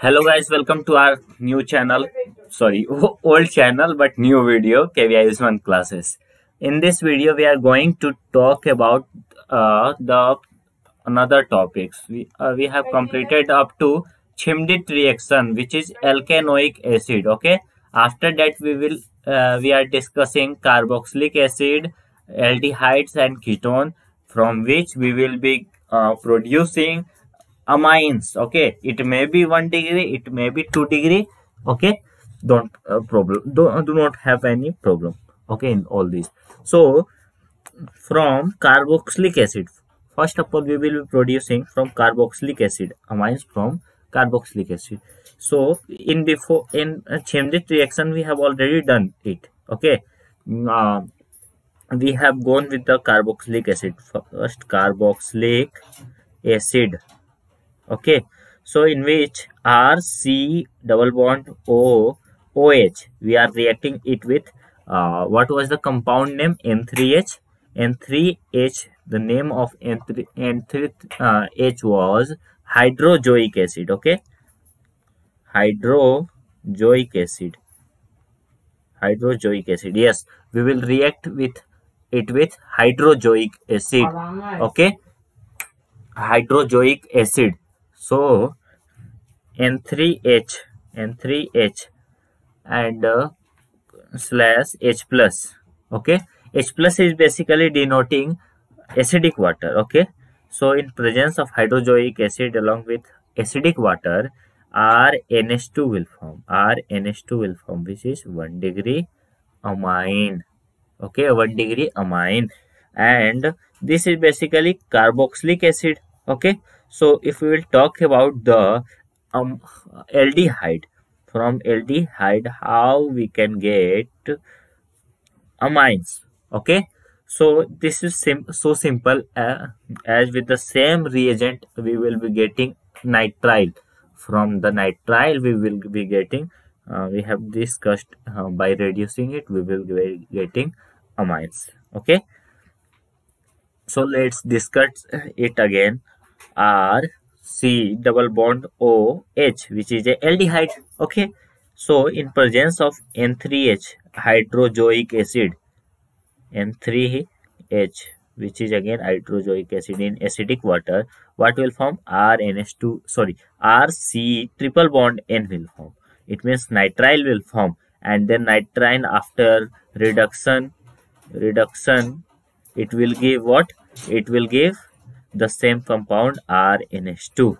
hello guys welcome to our new channel. Sorry old channel but new video kvi one classes. In this video we are going to talk about uh, the another topics. We uh, we have completed up to Schmidt reaction which is alkanoic acid okay? After that we will uh, we are discussing carboxylic acid aldehydes and ketone from which we will be uh, producing amines okay? It may be one degree it may be two degree okay? Don't uh, problem do, do not have any problem okay in all these. So from carboxylic acid first of all we will be producing from carboxylic acid amines from carboxylic acid. So in before in uh, Schmidt reaction we have already done it okay? Uh, we have gone with the carboxylic acid. First carboxylic acid okay. So in which r c double bond o oh we are reacting it with uh, what was the compound name? N3h n3h the name of n3 n3h uh, was hydrazoic acid. Okay. Hydrazoic acid. Hydrazoic acid. Yes. We will react with it with hydrazoic acid. Okay. Hydrazoic acid so N3H N3H and uh, slash H plus okay? H plus is basically denoting acidic water okay? So in presence of hydrazoic acid along with acidic water RNH2 will form. RNH2 will form which is 1 degree amine okay? 1 degree amine. And this is basically carboxylic acid okay so if we will talk about the um, aldehyde from aldehyde how we can get amines okay? So this is sim so simple uh, as with the same reagent we will be getting nitrile. From the nitrile we will be getting uh, we have discussed uh, by reducing it we will be getting amines okay? So let's discuss it again R C double bond O H which is a aldehyde okay? So in presence of N3H hydrazoic acid. N3H which is again hydrazoic acid in acidic water what will form? RNH2 sorry RC triple bond N will form. It means nitrile will form and then nitrile after reduction reduction it will give what? It will give the same compound RNH2.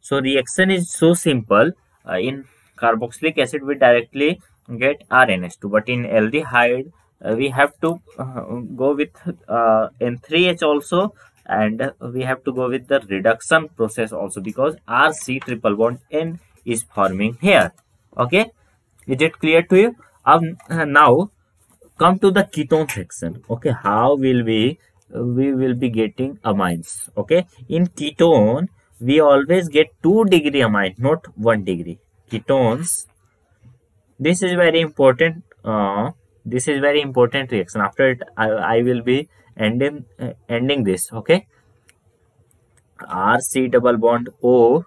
So reaction is so simple. Uh, in carboxylic acid we directly get RNH2 but in aldehyde uh, we have to uh, go with uh, N3H also and we have to go with the reduction process also because RC triple bond N is forming here. Okay, is it clear to you? Um, now come to the ketone section. Okay, how will we we will be getting amines okay? In ketone we always get 2 degree amine not 1 degree. Ketones this is very important uh, this is very important reaction. After it i, I will be ending uh, ending this okay? R c double bond o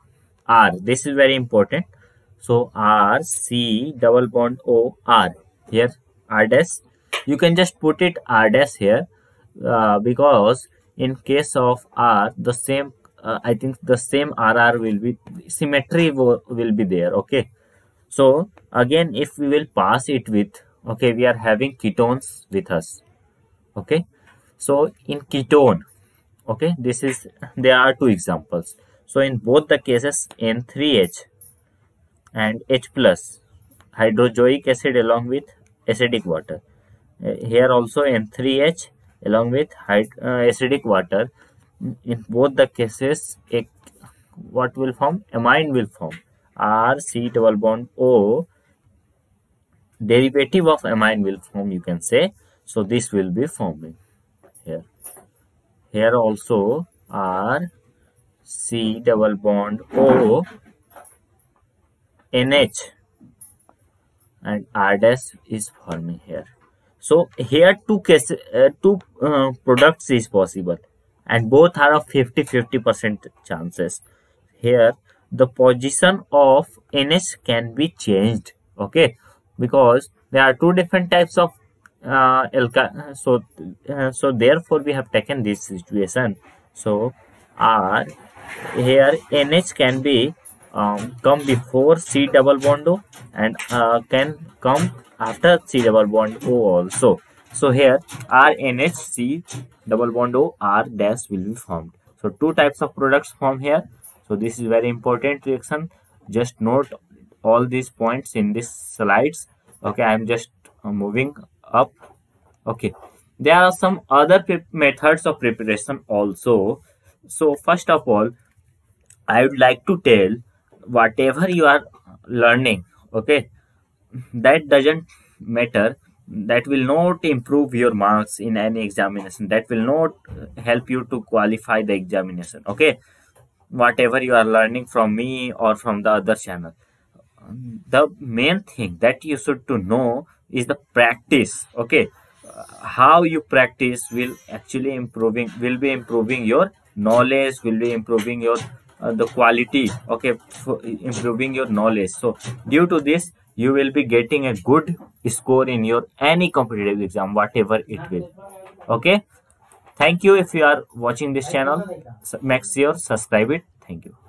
r this is very important. So r c double bond o r here r dash. You can just put it r dash here uh, because in case of r the same uh, i think the same rr will be symmetry will, will be there okay? So again if we will pass it with okay we are having ketones with us okay? So in ketone okay this is there are two examples. So in both the cases n3h and h plus hydrazoic acid along with acidic water. Uh, here also n3h along with uh, acidic water. In both the cases a, what will form? Amine will form. R c double bond o derivative of amine will form you can say. So this will be forming here. Here also r c double bond o nh and r dash is forming here so here two case uh, two uh, products is possible. And both are of 50 50 percent chances. Here the position of nh can be changed. Okay? Because there are two different types of uh, so uh, so therefore we have taken this situation. So r here nh can be um, come before c double bond o and uh, can come after c double bond o also. So here r nh c double bond o r dash will be formed. So two types of products form here. So this is very important reaction. Just note all these points in this slides. Okay i'm just moving up. Okay there are some other methods of preparation also. So first of all i would like to tell whatever you are learning. Okay that doesn't matter. That will not improve your marks in any examination. That will not help you to qualify the examination. Okay? Whatever you are learning from me or from the other channel. The main thing that you should to know is the practice. Okay? How you practice will actually improving will be improving your knowledge will be improving your uh, the quality. Okay? Improving your knowledge. So due to this you will be getting a good score in your any competitive exam whatever it will. Okay? Thank you if you are watching this channel. Make sure subscribe it. Thank you